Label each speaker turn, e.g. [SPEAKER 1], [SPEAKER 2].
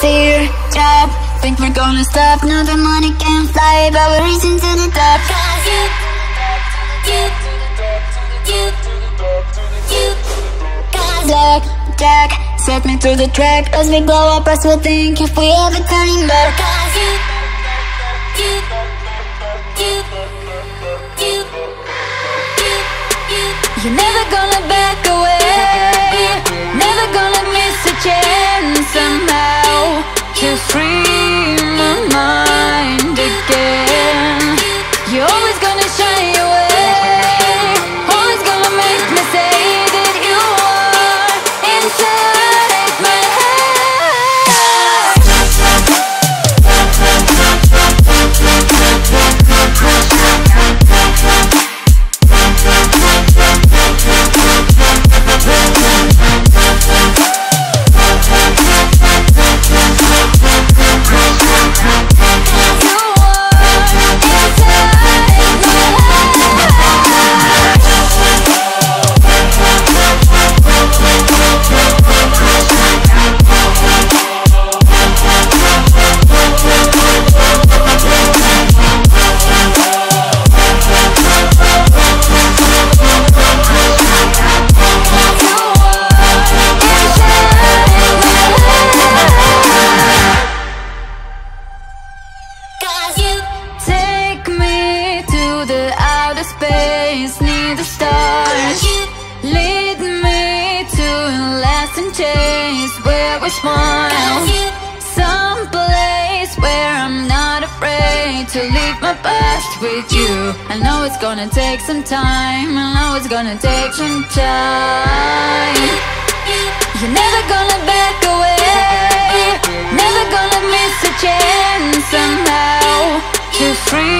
[SPEAKER 1] teardrop Think we're gonna stop, now the money can't fly But we're reaching to the top. Cause you, you, you, you. Cause Black Jack set me through the track. As we blow up, us will think if we ever turning back. Cause you, you, you, you, you, you. You're never gonna space near the stars. Lead me to a lasting chase where we smile. Someplace where I'm not afraid to leave my past with you. I know it's gonna take some time. I know it's gonna take some time. You're never gonna back away Never gonna miss a chance somehow To free